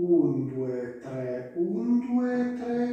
1, 2, 3, 1, 2, 3,